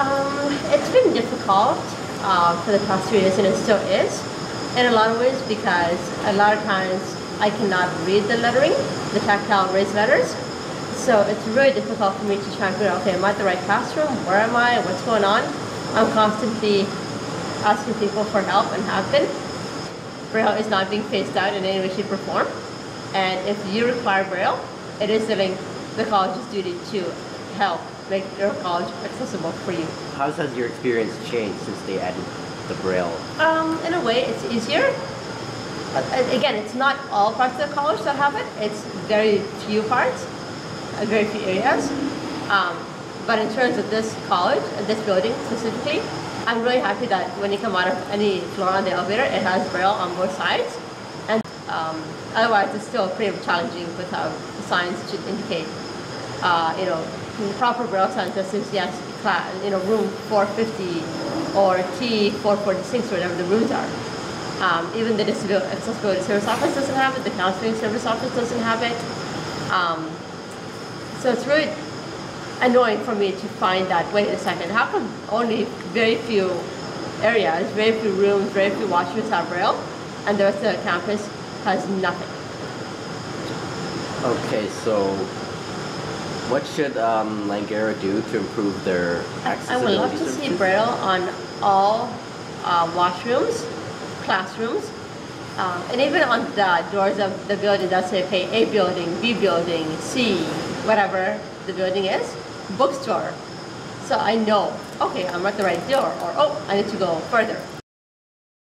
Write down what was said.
Um, it's been difficult uh, for the past three years, and it still is, in a lot of ways, because a lot of times I cannot read the lettering, the tactile raised letters. So it's really difficult for me to try and figure out, okay, am I at the right classroom? Where am I? What's going on? I'm constantly asking people for help and have been. Braille is not being phased out in any way, shape, or form. And if you require Braille, it is the, the college's duty to help make their college accessible for you. How has your experience changed since they added the Braille? Um, in a way, it's easier. But again, it's not all parts of the college that have it. It's very few parts, uh, very few areas. Um, but in terms of this college, this building specifically, I'm really happy that when you come out of any floor on the elevator, it has Braille on both sides. And um, otherwise, it's still pretty challenging with how signs should indicate, uh, you know, proper Braille says yes, class, you know, room 450 or T446, whatever the rooms are. Um, even the Disability Accessibility Service Office doesn't have it, the Counseling Service Office doesn't have it. Um, so it's really annoying for me to find that, wait a second, how come only very few areas, very few rooms, very few washrooms have Braille, and the rest of the campus has nothing? Okay, so what should um, Langara do to improve their accessibility? I would love to see Braille on all uh, washrooms, classrooms, um, and even on the doors of the building that say okay, A building, B building, C, whatever the building is, bookstore. So I know, okay, I'm at the right door, or oh, I need to go further.